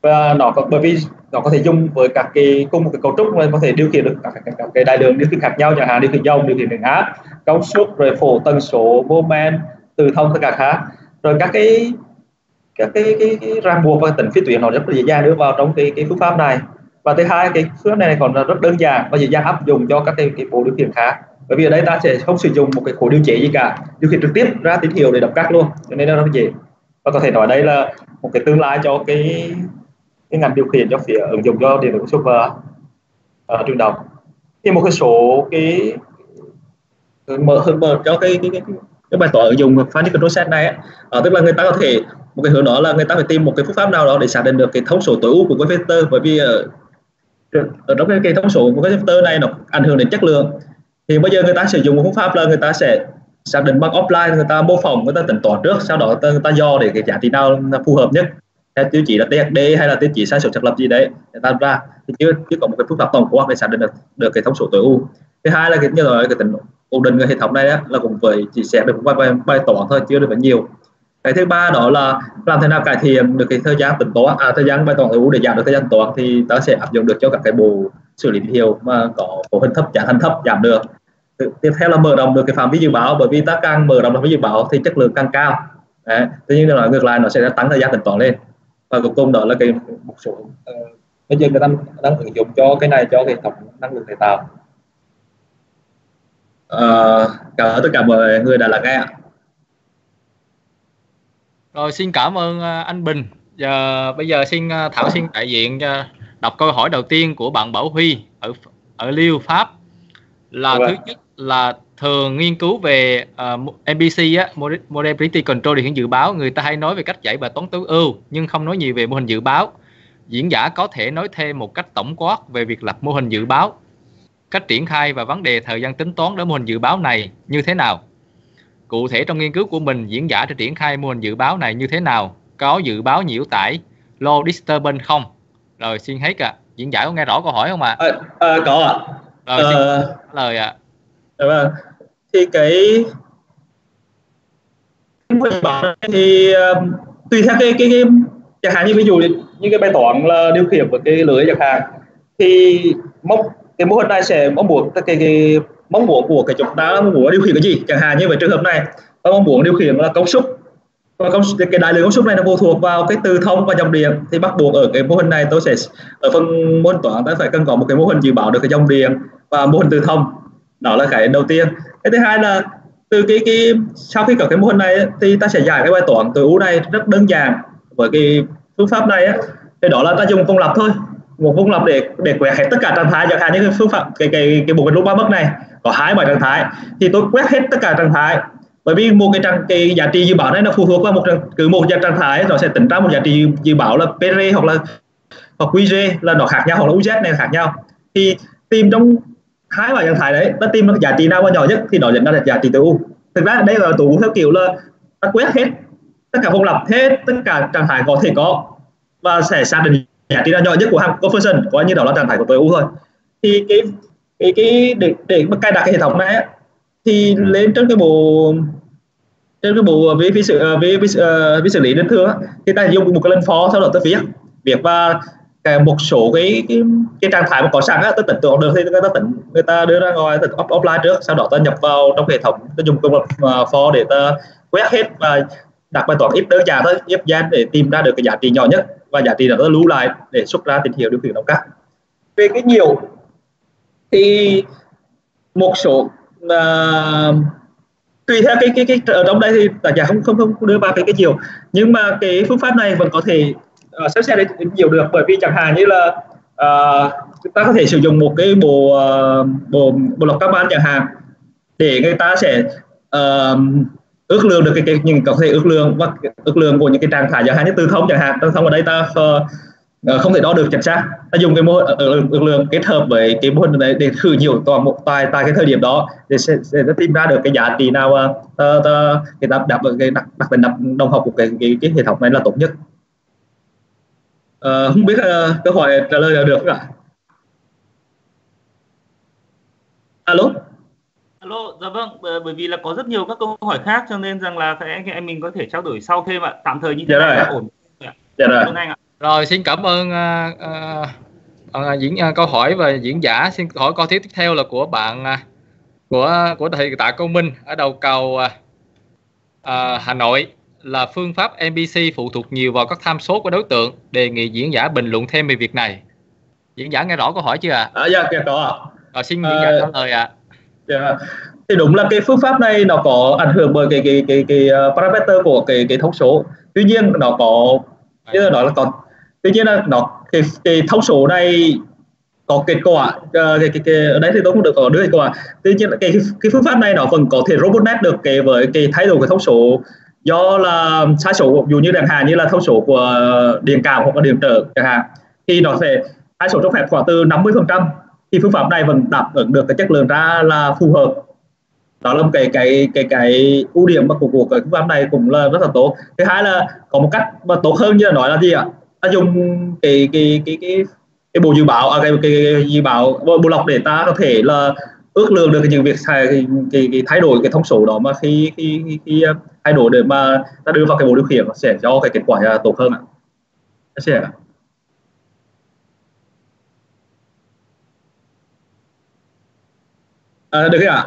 và nó có bởi vì nó có thể dùng với các cái cùng một cái cấu trúc mà có thể điều khiển được các, các, các cái đại lượng điều khiển khác nhau chẳng hạn điều khiển dòng điều khiển điện áp công suất rồi phổ tần số moment từ thông tất cả khác. Rồi các cái các cái cái, cái ràng buộc và tính phi tuyến nó rất là dễ dàng đưa vào trong cái cái phương pháp này và thứ hai cái phương pháp này còn rất đơn giản và dễ dàng áp dụng cho các cái, cái bộ điều khiển khác. Bởi vì ở đây ta sẽ không sử dụng một cái khối điều chế gì cả. Điều khiển trực tiếp ra tín hiệu để đọc cắt luôn cho nên nó rất dễ. Và có thể nói đây là một cái tương lai cho cái cái ngành điều khiển cho phía ứng dụng cho điện tử server và uh, trường đồng thì một cái số cái mở hơn mở cho cái cái, cái, cái bài toán ứng dụng Finite Control Set này ấy, uh, ờ, tức là người ta có thể một cái hướng đó là người ta phải tìm một cái phương pháp nào đó để xác định được cái thông số tối ưu của cái vector bởi vì uh, trong cái, cái thông số của cái chapter này nó ảnh hưởng đến chất lượng. Thì bây giờ người ta sử dụng một phương pháp là người ta sẽ xác định bằng offline người ta mô phỏng người ta tính toán trước sau đó người ta, người ta do để cái giá trị nào phù hợp nhất theo tiêu chí là THD hay là tiêu chí sai số trật lập gì đấy để ta ra. Thì chưa chưa có một cái phương pháp tổng quát để xác định được được cái thông số tối ưu. Thứ hai là cái như là cái tính ổn định cái hệ thống này á, là cũng với chỉ xét được bài, bài, bài toán thôi chưa được phải nhiều cái thứ ba đó là làm thế nào cải thiện được cái thời gian tính toán à, thời gian bài toán tối để giảm được thời gian toán thì ta sẽ áp dụng được cho các cái bộ xử lý hiệu mà có cấu hình thấp giảm hình thấp giảm được. Tiếp theo là mở rộng được cái phạm vi dự báo bởi vì ta càng mở rộng phạm vi dự báo thì chất lượng càng cao. Đấy. tuy nhiên là ngược lại nó sẽ tăng thời gian tính toán lên. Và cuối cùng đó là cái một số uh, bây giờ người ta đang ứng dụng cho cái này cho hệ thống năng lượng tái tạo. À, cảm ơn tất cả mọi người đã lắng nghe rồi xin cảm ơn à, anh Bình. Giờ bây giờ xin à, Thảo xin đại diện đọc câu hỏi đầu tiên của bạn Bảo Huy ở ở Liêu Pháp là Vâng. thứ nhất là thường nghiên cứu về uh, MPC á, Predictive Control điều khiển dự báo, người ta hay nói về cách giải bài toán tối ưu nhưng không nói nhiều về mô hình dự báo. Diễn giả có thể nói thêm một cách tổng quát về việc lập mô hình dự báo, cách triển khai và vấn đề thời gian tính toán để mô hình dự báo này như thế nào. Cụ thể trong nghiên cứu của mình, diễn giả đã triển khai mô hình dự báo này như thế nào? Có dự báo nhiễu tải, low disturbance không? Rồi xin hết ạ. Diễn giả có nghe rõ câu hỏi không ạ? À, à, có ạ. Rồi xin Ờ, trả lời ạ. Vâng. Thì cái mô hình bảo thì um, tùy theo cái cái cái chẳng hạn như ví dụ như cái bài toán là điều khiển của cái lưới chẳng hạn thì mong cái mô hình này sẽ mong muốn cái cái, cái mong muốn của cái chúng ta mong muốn điều khiển cái gì? Chẳng hạn như về trường hợp này ta mong muốn điều khiển là công suất. Và công cái, đại lượng công suất này nó phụ thuộc vào cái từ thông và dòng điện. Thì bắt buộc ở cái mô hình này tôi sẽ ở phần mô hình toán ta phải cần có một cái mô hình dự báo được cái dòng điện và mô hình từ thông. Đó là cái đầu tiên. Cái thứ hai là từ cái cái sau khi có cái mô hình này thì ta sẽ giải cái bài toán từ u này rất đơn giản. Với cái phương pháp này thì đó là ta dùng công lập thôi một vùng lập để để quét hết tất cả trạng thái, chẳng hạn như cái phương pháp cái cái cái bộ lúc ba bước này, có hai bài trạng thái, thì tôi quét hết tất cả trạng thái. Bởi vì một cái trạng, cái giá trị dự báo này nó phụ thuộc vào một trạng- cứ một dạng trạng thái, nó sẽ tính ra một giá trị dự báo là PR hoặc là, hoặc QG là nó khác nhau hoặc là UZ này khác nhau. Thì tìm trong hai bài trạng thái đấy ta tìm giá trị nào mà nhỏ nhất thì nó dẫn ra là giá trị tối ưu thực ra đây là tối ưu theo kiểu là ta quét hết, tất cả vùng lặp, hết tất cả trạng thái có thể có, và sẽ xác định giá trị nào nhỏ nhất của hàng conversion coi như đó là trạng thái của tối ưu thôi. Thì cái cái cái để để mà cài đặt cái hệ thống này á, thì lên trên cái bộ trên cái bộ vi vi xử ờ, vi vi, xử lý đơn thường á, thì ta dùng một cái lần for sau đó ta viết. Viết và cái một số cái cái, cái trạng thái mà có sẵn á, ta tính toán được thì người ta tính người ta đưa ra ngoài ta up, offline trước sau đó ta nhập vào trong hệ thống ta dùng công uh, for để ta quét hết và đặt bài toán ít đơn giản thôi ép gian để tìm ra được cái giá trị nhỏ nhất và giá trị đó ta lưu lại để xuất ra tín hiệu điều khiển động cắt về cái nhiều thì một số uh, tùy theo cái cái cái ở trong đây thì tác giả không không không đưa ba cái cái nhiều. Nhưng mà cái phương pháp này vẫn có thể uh, xếp xe đến nhiều được. Bởi vì chẳng hạn như là uh, ta có thể sử dụng một cái bộ uh, bộ bộ lọc carbon chẳng hạn để người ta sẽ uh, ước lượng được cái, cái những có thể ước lượng và ước lượng của những cái trạng thái chẳng hạn như từ thông chẳng hạn từ thông ở đây ta uh, không thể đo được chính xác. Ta dùng cái mô ờ, ước lượng kết hợp với cái mô hình này để thử nhiều toàn một tại tại cái thời điểm đó để sẽ, sẽ tìm ra được cái giá trị nào uh, ta, ta, cái đáp đáp cái đặc đặc biệt đáp đồng học của cái, cái cái hệ thống này là tốt nhất. Uh, không biết uh, câu hỏi trả lời là được không ạ? Alo? Alo, dạ vâng, bởi vì là có rất nhiều các câu hỏi khác cho nên rằng là anh em mình có thể trao đổi sau thêm ạ. Tạm thời như thế Dạ này rồi. là ổn. dạ rồi Cảm ơn anh ạ. Rồi xin cảm ơn uh, uh, uh, diễn uh, câu hỏi và diễn giả. Xin hỏi câu tiếp theo là của bạn uh, của của thầy Tạ Công Minh ở đầu cầu uh, uh, Hà Nội là phương pháp MPC phụ thuộc nhiều vào các tham số của đối tượng. Đề nghị diễn giả bình luận thêm về việc này. Diễn giả nghe rõ câu hỏi chưa ạ? à, dạ dạ có ạ Rồi xin diễn giả trả lời ạ. Yeah. Thì đúng là cái phương pháp này nó có ảnh hưởng bởi cái cái cái cái ờ, parameter của cái cái thông số. Tuy nhiên nó có như là nói là còn tuy nhiên là nó cái cái thông số này có kết quả uh, cái, cái, cái ở đây thì tôi không được có đưa kết quả. Tuy nhiên cái cái phương pháp này nó vẫn có thể robotnet được cái với cái thay đổi cái thông số do là sai số ví dụ như chẳng hạn như là thông số của điện cảm hoặc là điện trở chẳng hạn thì nó sẽ sai số trong phép khoảng từ 50 phần trăm thì phương pháp này vẫn đáp ứng được cái chất lượng ra là phù hợp. Đó là một cái cái cái cái ưu điểm mà của, của cái phương pháp này cũng là rất là tốt. Thứ hai là có một cách mà tốt hơn như là nói là gì ạ? Ta dùng cái cái cái cái cái bộ dự báo à, cái, cái, cái dự báo bộ, bộ lọc để ta có thể là ước lượng được những việc thay cái, cái, cái thay đổi cái thông số đó mà khi khi, khi, khi à, thay đổi để mà ta đưa vào cái bộ điều khiển sẽ cho cái kết quả là tốt hơn ạ. Sẽ à, được ạ.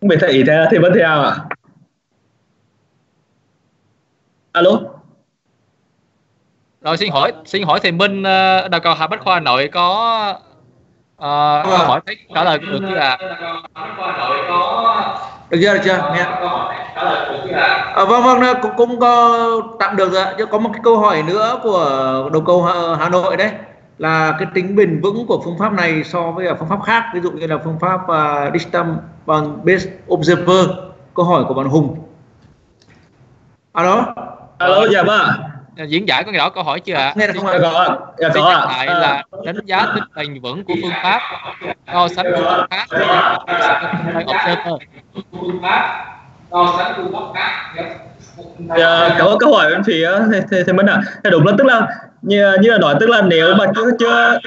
Không biết thầy thì, thì vẫn theo ạ. Alo? Rồi xin hỏi xin hỏi thầy Minh ờ, đầu cầu Hà Bách Khoa Hà Nội có uh, câu hỏi thấy trả lời được chưa ạ? được chưa được chưa? Nghe. À, vâng vâng cũng cũng có tạm được rồi chứ có một cái câu hỏi nữa của đầu cầu Hà, Hà Nội đấy là cái tính bền vững của phương pháp này so với phương pháp khác ví dụ như là phương pháp uh, Dictam bằng Base Observer câu hỏi của bạn Hùng alo alo dạ vâng diễn giải có rõ câu hỏi chưa ạ? Nghe được không ạ? Có Dạ có ạ. Lại là đánh giá tính bền vững của phương pháp so sánh phương pháp khác phương pháp so sánh phương pháp khác Dạ, có câu hỏi bên phía thì mình ạ. À. Đúng là tức là như như là nói tức là nếu mà chưa chưa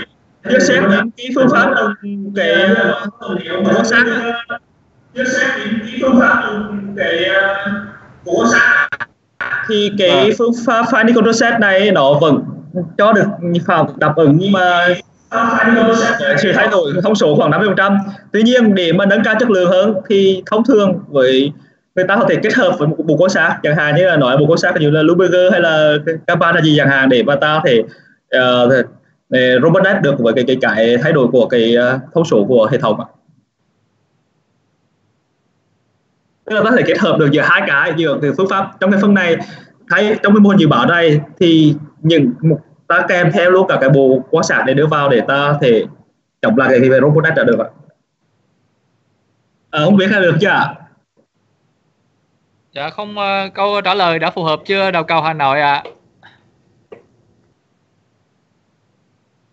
chưa xét đến cái phương pháp cái cố sát chưa xét đến cái phương pháp cái cố sát thì cái à. phương pháp finding control set này nó vẫn cho được phạm đáp ứng nhưng mà sự thay đổi thông số khoảng 50% tuy nhiên để mà nâng cao chất lượng hơn thì thông thường với người ta có thể kết hợp với một bộ quan sát chẳng hạn như là nói bộ quan sát như là Luberger hay là Kappan hay gì chẳng hạn để mà ta có thể ờ, uh, robotnet được với cái, cái cái thay đổi của cái uh, thông số của hệ thống tức là ta thể kết hợp được giữa hai cái giữa cái phương pháp. Trong cái phần này thấy trong cái môn dự báo này thì những ta kèm theo luôn cả cái bộ quan sát để đưa vào để ta thể chống lại cái về robotnet được ạ. À, không biết là được chưa ạ? Dạ không uh, câu trả lời đã phù hợp chưa đầu cầu hà nội ạ? À?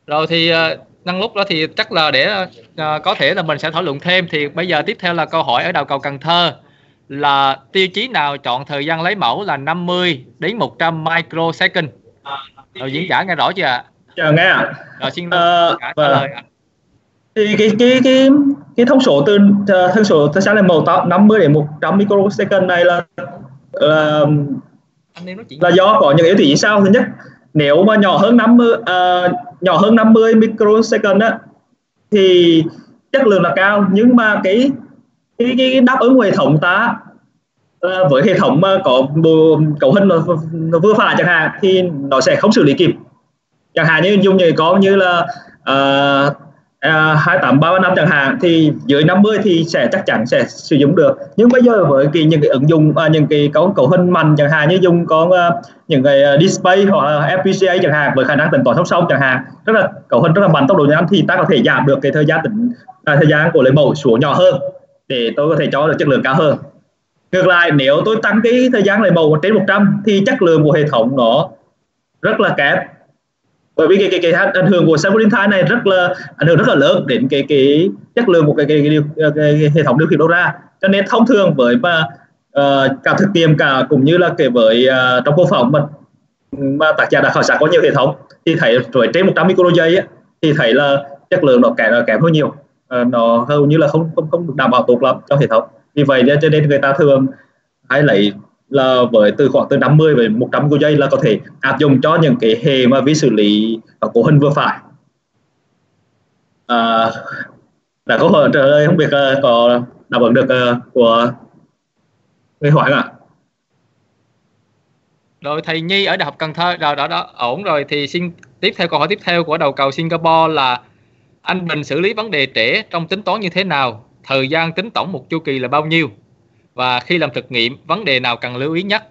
rồi thì uh, năng lúc đó thì chắc là để uh, có thể là mình sẽ thảo luận thêm. Thì bây giờ tiếp theo là câu hỏi ở đầu cầu Cần Thơ là tiêu chí nào chọn thời gian lấy mẫu là 50 đến 100 microsecond? Rồi diễn giải nghe rõ chưa ạ? Chào nghe ạ. Rồi xin uh, trả vâng. lời ạ thì cái cái cái cái thông số từ ờ, thông số thời gian lấy mẫu 50 đến 100 microsecond này là là, là do có những yếu tố như sau thứ nhất. Nếu mà nhỏ hơn 50 uh, ờ, nhỏ hơn 50 microsecond á thì chất lượng là cao. Nhưng mà cái cái, cái đáp ứng của hệ thống ta uh, với hệ thống mà có bộ cấu hình nó, nó vừa phải chẳng hạn thì nó sẽ không xử lý kịp. Chẳng hạn như dùng như có như là uh, À, hai tám ba năm chẳng hạn thì dưới 50 thì sẽ chắc chắn sẽ sử dụng được. Nhưng bây giờ với cái những cái ứng dụng à, những cái cấu cấu hình mạnh chẳng hạn như dùng có uh, à, những cái à, display hoặc là FPGA chẳng hạn với khả năng tính toán song song chẳng hạn rất là cấu hình rất là mạnh tốc độ nhanh thì ta có thể giảm được cái thời gian tính à, thời gian của lấy mẫu xuống nhỏ hơn để tôi có thể cho được chất lượng cao hơn. Ngược lại nếu tôi tăng cái thời gian lấy mẫu trên 100 thì chất lượng của hệ thống nó rất là kém bởi vì cái cái, cái ảnh hưởng của Samurai này rất là ảnh hưởng rất là lớn đến cái cái chất lượng của cái cái, cái, cái, cái, cái hệ thống điều khiển đầu ra. Cho nên thông thường với mà uh, cả thực tiêm cả cũng như là kể với uh, trong mô phỏng mà mà tác giả đã khảo sát có nhiều hệ thống thì thấy rồi trên 100 micro giây ấy, thì thấy là chất lượng nó kém kém hơn nhiều. Uh, nó hầu như là không không không được đảm bảo tốt lắm cho hệ thống. Vì vậy cho nên người ta thường hay lấy là với từ khoảng từ 50 về 100 giây là có thể áp dụng cho những cái hệ mà vi xử lý ở cấu hình vừa phải. À, đã có hỏi trả lời không biết uh, có đáp ứng được uh, của người hỏi ạ? Rồi thầy Nhi ở Đại học Cần Thơ rồi đó đó ổn rồi. Thì xin tiếp theo câu hỏi tiếp theo của đầu cầu Singapore là anh Bình xử lý vấn đề trễ trong tính toán như thế nào? Thời gian tính tổng một chu kỳ là bao nhiêu? Và khi làm thực nghiệm vấn đề nào cần lưu ý nhất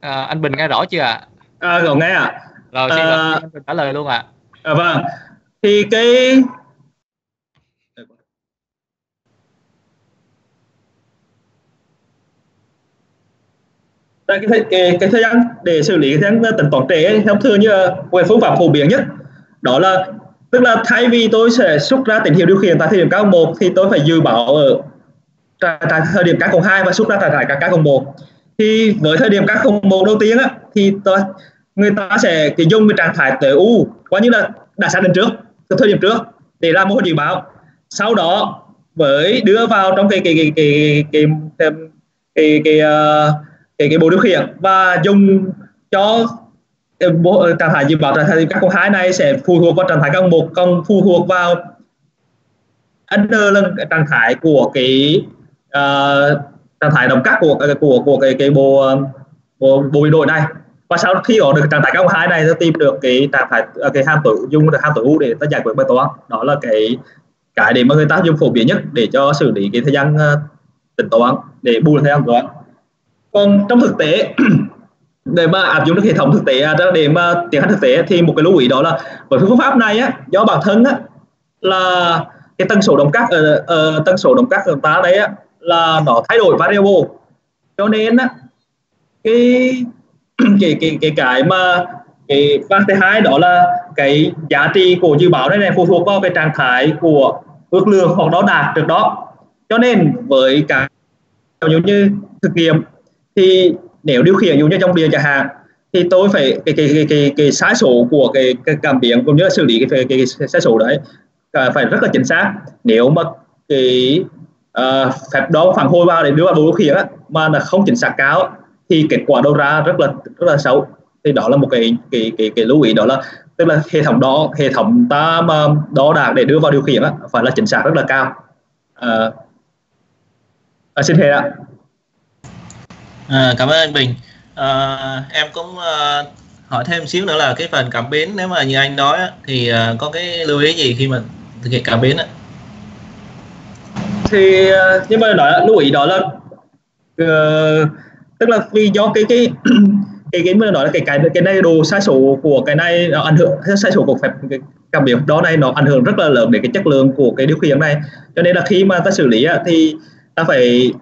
à, anh Bình nghe rõ chưa ạ à? à, rồi nghe ạ à. rồi xin à, anh Bình trả lời luôn ạ à. à, vâng thì cái cái, cái, cái, cái thời gian để xử lý cái thời gian tính toán trễ thông thường như là về phương pháp phổ biến nhất đó là tức là thay vì tôi sẽ xuất ra tín hiệu điều khiển tại thời điểm các một thì tôi phải dự báo ở tại, tại thời điểm các cộng hai và xuất ra tại, tại các các cộng một. Thì với thời điểm các cộng một đầu tiên á thì tôi người ta sẽ cái dùng cái trạng thái tới u coi như là đã xác định trước từ thời điểm trước để làm một dự báo. Sau đó với đưa vào trong cái cái cái cái cái cái cái, cái, uh, cái, cái bộ điều khiển và dùng cho ờ, bộ ờ, trạng thái dự báo trạng thái các cộng hai này sẽ phụ thuộc vào trạng thái các một còn phụ thuộc vào n là trạng thái của cái Ờ, trạng thái đồng cắt của của của cái cái bộ bộ bộ biến này. Và sau khi có được trạng thái cao hai này ta tìm được cái trạng thái ờ, cái hàm tối dùng được hàm tối u để ta giải quyết bài toán. Đó là cái cái để mà người ta dùng phổ biến nhất để cho xử lý cái thời gian ờ, tính toán để bù thời gian toán. Còn trong thực tế [clears throat] để mà áp dụng được hệ thống thực tế à, để mà tiến hành thực tế thì một cái lưu ý đó là với phương pháp này á do bản thân á là cái tần số đồng cắt ở, ở tần số đồng cắt của ta đấy á, là nó thay đổi variable. Cho nên á cái [clears throat] cái cái cái cái mà cái và thứ hai đó là cái giá trị của dự báo này này phụ thuộc vào cái trạng thái của ước lượng hoặc đo đạt trước đó. Cho nên với cả giống như thực nghiệm thì nếu điều khiển giống như trong điện chẳng hạn thì tôi phải cái cái cái cái, cái sai số của cái, cái cảm biến cũng như là xử lý cái cái, cái sai số đấy à, phải rất là chính xác. Nếu mà cái uh, phép đo phản hồi vào để đưa vào bộ điều khiển á, mà là không chính xác cao thì kết quả đâu ra rất là rất là xấu. Thì đó là một cái cái cái, cái lưu ý đó là tức là hệ thống đó hệ thống ta mà đo đạc để đưa vào điều khiển á, phải là chính xác rất là cao. Uh, à, xin thề ạ. À, cảm ơn anh Bình. À, em cũng à, hỏi thêm xíu nữa là cái phần cảm biến nếu mà như anh nói thì à, có cái lưu ý gì khi mà thực hiện cảm biến á? Thì ờ, nhưng mà nói lưu ý đó là uh, tức là vì do cái cái [clears throat] cái cái mà nói là cái cái cái này đồ sai số của cái này nó ảnh hưởng sai số của phép cái cảm biến đó này nó ảnh hưởng rất là lớn đến cái chất lượng của cái điều khiển này. Cho nên là khi mà ta xử lý thì ta phải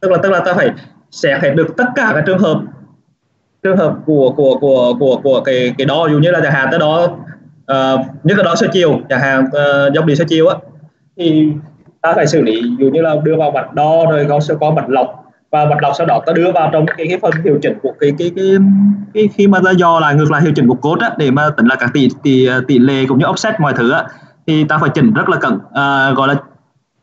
tức là tức là ta phải sẽ hết được tất cả các trường hợp trường hợp của của của của của cái cái đo dù như là chẳng hạn tới đó uh, nhất là đo sơ chiều chẳng hạn uh, dòng điện sơ chiều á thì ta phải xử lý dụ như là đưa vào mặt đo rồi có sẽ có mặt lọc và mặt lọc sau đó ta đưa vào trong cái, cái phần điều chỉnh của cái cái cái, cái khi mà ta dò lại ngược lại điều chỉnh của cốt á, để mà tính là các tỷ tỷ tỷ lệ cũng như offset mọi thứ á, thì ta phải chỉnh rất là cẩn à, gọi là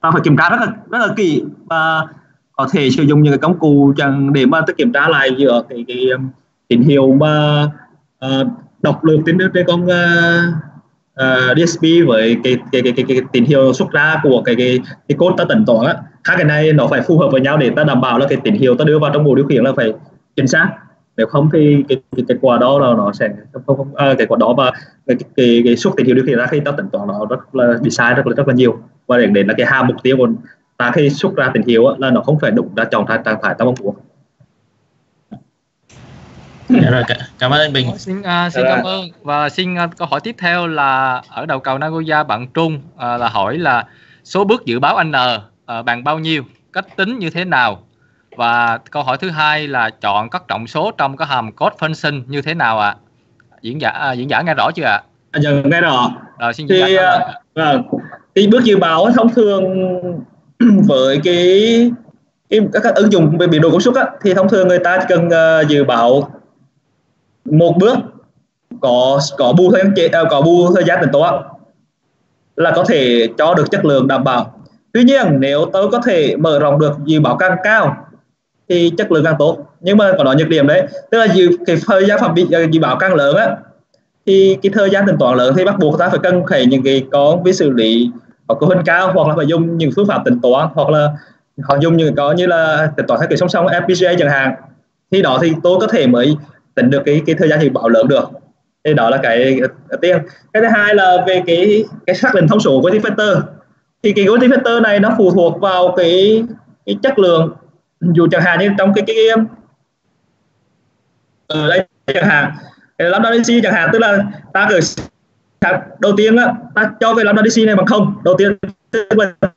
ta phải kiểm tra rất là rất là kỹ và có thể sử dụng những cái công cụ chẳng để mà ta kiểm tra lại giữa cái cái tín hiệu mà uh, đọc được tín trên con uh, Ờ, uh, DSP với cái cái cái cái, cái, tín hiệu xuất ra của cái cái cái code ta tính toán á hai cái này nó phải phù hợp với nhau để ta đảm bảo là cái tín hiệu ta đưa vào trong bộ điều khiển là phải chính xác. Nếu không thì cái, cái kết quả đó là nó sẽ không không à, kết quả đó và cái, cái, cái, cái xuất tín hiệu điều khiển ra khi ta tính toán nó rất là bị sai rất là rất là nhiều. Và đến đến là cái hàm mục tiêu của ta khi xuất ra tín hiệu là nó không phải đúng ra chọn trạng thái ta mong muốn. Dạ rồi, cảm ơn anh Bình. Xin uh, xin cảm ơn và xin uh, câu hỏi tiếp theo là ở đầu cầu Nagoya bạn Trung uh, là hỏi là số bước dự báo N uh, bằng bao nhiêu, cách tính như thế nào và câu hỏi thứ hai là chọn các trọng số trong cái hàm code function như thế nào ạ? À? Diễn giả uh, diễn giả nghe rõ chưa ạ? À? Dạ nghe rõ. Rồi xin thì, uh, uh, cái bước dự báo thông thường [clears throat] với cái, cái các, các ứng dụng về biểu đồ công suất á, thì thông thường người ta cần uh, dự báo một bước có có bù thời gian ờ, có bù thời gian tính toán là có thể cho được chất lượng đảm bảo. Tuy nhiên, nếu tôi có thể mở rộng được dự báo càng cao, thì chất lượng càng tốt. Nhưng mà có đó nhược điểm đấy, tức là dự, cái thời gian phạm vi ờ, dự báo càng lớn á, thì cái thời gian tính toán lớn thì bắt buộc ta phải cần phải những cái có với xử lý có cơ hình cao, hoặc là phải dùng những phương pháp tính toán, hoặc là họ dùng những có như là tính toán theo kiểu song song FPGA chẳng hạn. Thì đó thì tôi có thể mới tính được cái cái thời gian dự báo lớn được. Thì đó là cái tiên cái thứ hai là về cái cái xác định thông số của factor thì cái quantity factor này nó phụ thuộc vào cái cái chất lượng. Dù chẳng hạn như trong cái cái, cái ừ, ở đây chẳng hạn. Cái lambda dc chẳng hạn tức là ta gửi đầu tiên á ta cho cái lambda dc này bằng không. Đầu tiên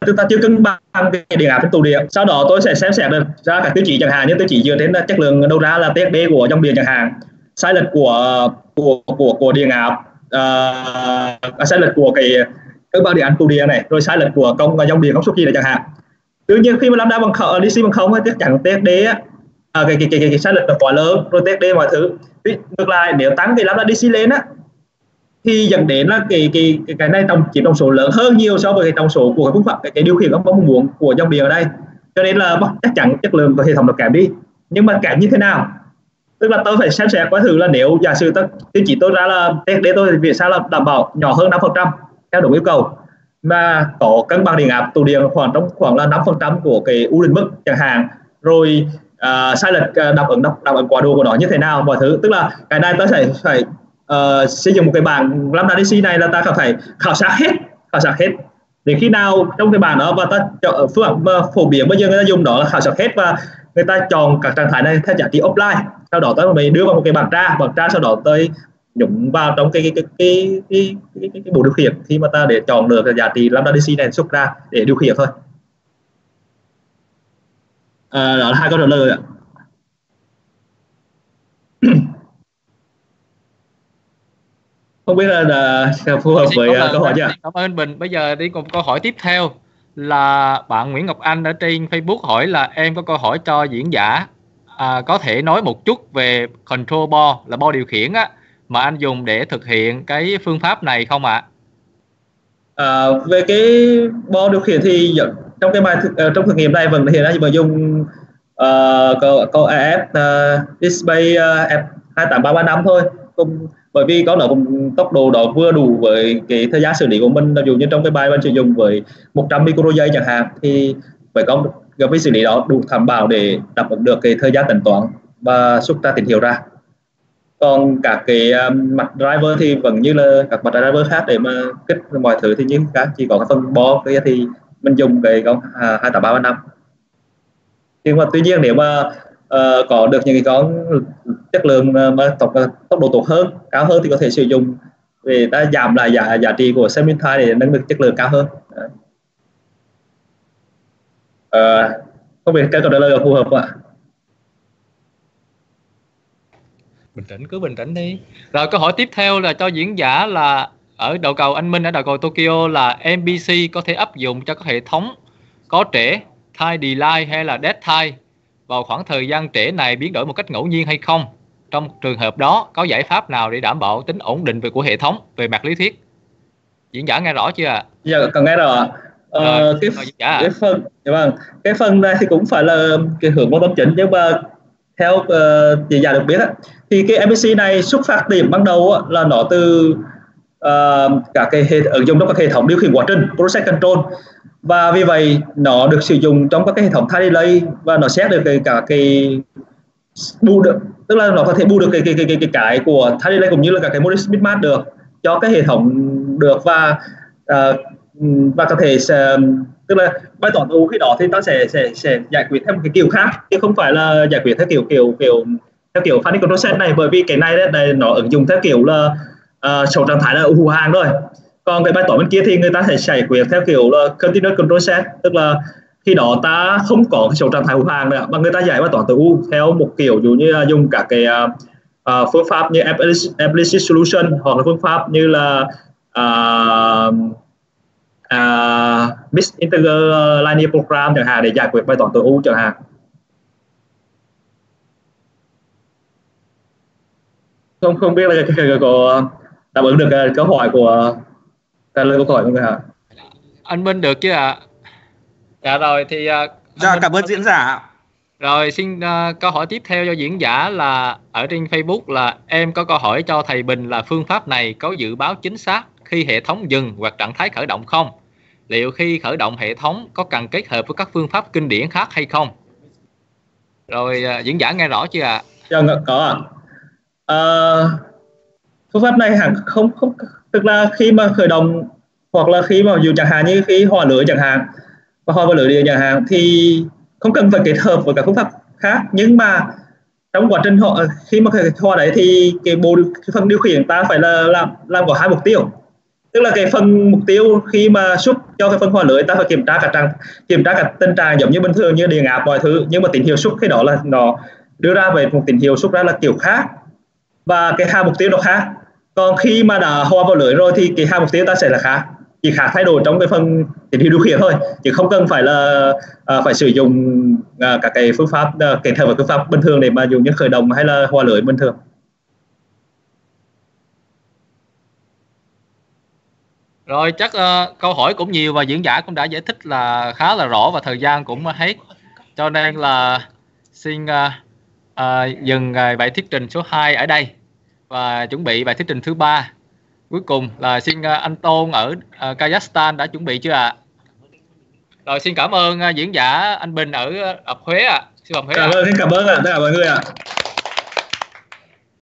chúng ta chưa cân bằng cái điện áp trên tụ điện sau đó tôi sẽ xem xét được ra các tiêu chí chẳng hạn. Như tiêu chí dựa trên chất lượng đầu ra là TSD của dòng điện chẳng hạn. Sai lệch của của của của điện áp ờ, uh, sai lệch của cái cân bằng điện áp tụ điện này rồi sai lệch của công dòng điện công suất gì này chẳng hạn. Đương nhiên khi mà lambda bằng không ờ, DC bằng không chắc chắn TSD á à, cái, cái, cái, cái, cái sai lệch là quá lớn rồi TSD mọi thứ. Ngược lại nếu tăng cái lambda DC lên á thì dẫn đến là cái cái cái, cái này tổng chiếm tổng số lớn hơn nhiều so với cái tổng số của cái phương pháp cái, cái điều khiển ông mong muốn của dòng điện ở đây. Cho nên là chắc chắn chất lượng của hệ thống nó kém đi. Nhưng mà kém như thế nào? Tức là tôi phải xem xét quá thử là nếu giả sử tôi tiêu chỉ tôi ra là TSD tôi vì sao là đảm bảo nhỏ hơn 5% theo đúng yêu cầu mà có cân bằng điện áp tụ điện khoảng trong khoảng là 5% của cái ưu định mức chẳng hạn rồi uh, sai lệch à, đáp ứng đáp, đáp ứng quá độ của nó như thế nào mọi thứ. Tức là cái này tôi phải phải uh, xây dựng một cái bảng lambda DC này là ta phải khảo sát hết khảo sát hết. Đến khi nào trong cái bảng đó và ta phương pháp phổ biến bây giờ người ta dùng đó là khảo sát hết và người ta chọn các trạng thái này theo giá trị offline. Sau đó tới mới đưa vào một cái bảng tra bảng tra sau đó tới nhúng vào trong cái cái cái cái cái, cái, cái, cái bộ điều khiển khi mà ta để chọn được cái giá trị lambda dc này xuất ra để điều khiển thôi. À, đó là hai câu trả lời ạ. Không biết là, là phù hợp với uh, câu hỏi chưa? Cảm ơn bình. Bây giờ đi cùng câu hỏi tiếp theo là bạn Nguyễn Ngọc Anh ở trên Facebook hỏi là em có câu hỏi cho diễn giả. À, có thể nói một chút về control board là bo điều khiển á mà anh dùng để thực hiện cái phương pháp này không ạ? À, về cái bo điều khiển thì trong cái bài thực, uh, trong thử nghiệm này vẫn hiện ra chỉ dùng uh, câu câu AF uh, display uh, F 28335 thôi. Cùng bởi vì có nó cũng tốc độ đó vừa đủ với cái thời gian xử lý của mình ví dụ như trong cái bài mình sử dụng với 100 micro giây chẳng hạn thì phải có cái xử lý đó đủ đảm bảo để đáp ứng được cái thời gian tính toán và xuất ra tín hiệu ra. Còn các cái um, mặt driver thì vẫn như là các mặt driver khác để mà kích mọi thứ thì như các chỉ có cái phần bo cái thì mình dùng cái con à, hai tám ba năm. Nhưng mà tuy nhiên nếu mà uh, có được những cái con chất lượng ờ, mà tốc ờ, tốc độ tốt hơn cao hơn thì có thể sử dụng để ta giảm lại giá giá trị của semithai để nâng được chất lượng cao hơn. Uh, không biết cái câu trả lời là phù hợp không ạ? Bình tĩnh cứ bình tĩnh đi. Rồi câu hỏi tiếp theo là cho diễn giả là ở đầu cầu anh Minh ở đầu cầu Tokyo là MBC có thể áp dụng cho các hệ thống có trễ thai delay hay là dead thai? Vào khoảng thời gian trễ này biến đổi một cách ngẫu nhiên hay không? Trong trường hợp đó có giải pháp nào để đảm bảo tính ổn định về của hệ thống về mặt lý thuyết? Diễn giả nghe rõ chưa ạ? Dạ còn nghe rõ ờ, cái, cái phần dạ vâng. Cái phần này thì cũng phải là cái hướng quan tâm chính nhưng mà theo uh, diễn giả được biết thì cái MPC này xuất phát điểm ban đầu là nó từ uh, các cái hệ ứng dụng trong các hệ thống điều khiển quá trình process control và vì vậy nó được sử dụng trong các cái hệ thống time delay và nó xét được cái cả cái bù được tức là nó có thể bù được cái cái cái cái, cái, cái của time delay cũng như là cả cái model mismatch được cho cái hệ thống được và uh, và có thể sẽ, tức là bài toán u khi đó thì ta sẽ sẽ sẽ giải quyết theo một cái kiểu khác chứ không phải là giải quyết theo kiểu kiểu kiểu theo kiểu Fanny Control Set này bởi vì cái này đấy, đây nó ứng dụng theo kiểu là uh, số trạng thái là ưu hàng rồi còn cái bài toán bên kia thì người ta sẽ giải quyết theo kiểu là Continuous Control Set tức là khi đó ta không có cái số trạng thái hù hàng nữa mà người ta giải bài toán từ U theo một kiểu dụ như là dùng các cái uh, phương pháp như implicit solution hoặc là phương pháp như là uh, uh, mixed integer linear program chẳng hạn để giải quyết bài toán từ U chẳng hạn không không biết là có đáp ứng được câu hỏi của trả lời câu hỏi không ạ anh Minh được chứ ạ à? dạ rồi thì uh, dạ cảm ơn diễn giả rồi xin uh, câu hỏi tiếp theo cho diễn giả là ở trên Facebook là em có câu hỏi cho thầy Bình là phương pháp này có dự báo chính xác khi hệ thống dừng hoặc trạng thái khởi động không? Liệu khi khởi động hệ thống có cần kết hợp với các phương pháp kinh điển khác hay không? Rồi uh, diễn giả nghe rõ chưa ạ? À? Dạ có ạ. À uh, phương pháp này hẳn không không tức là khi mà khởi động, hoặc là khi mà dù chẳng hạn như khi hòa lửa chẳng hạn, và hòa vào lửa điện chẳng hạn, thì không cần phải kết hợp với các phương pháp khác. Nhưng mà trong quá trình họ, khi mà hòa đấy thì cái bộ, cái phần điều khiển ta phải là làm làm có hai mục tiêu. Tức là cái phần mục tiêu khi mà xuất cho cái phần hòa lưới ta phải kiểm tra cả trạng, kiểm tra cả tình trạng giống như bình thường, như điện áp, mọi thứ. Nhưng mà tín hiệu xuất khi đó là nó đưa ra về một tín hiệu xuất ra là kiểu khác. Và cái hai mục tiêu nó khác còn khi mà đã hòa vào lưới rồi thì cái hai mục tiêu ta sẽ là khác chỉ khác thay đổi trong cái phần tín hiệu điều khiển thôi chứ không cần phải là à, phải sử dụng à, các cái phương pháp à, kết hợp với phương pháp bình thường để mà dùng như khởi động hay là hòa lưới bình thường. Rồi chắc uh, câu hỏi cũng nhiều và diễn giả cũng đã giải thích là khá là rõ và thời gian cũng hết. Cho nên là xin uh, uh, dừng uh, bài thuyết trình số 2 ở đây và chuẩn bị bài thuyết trình thứ ba cuối cùng là xin à, anh Tôn ở à, Kazakhstan đã chuẩn bị chưa ạ à? rồi, xin cảm ơn à, diễn giả anh Bình ở ập Huế ạ à. xin cảm ơn cảm ơn ạ tất cả mọi người ạ à.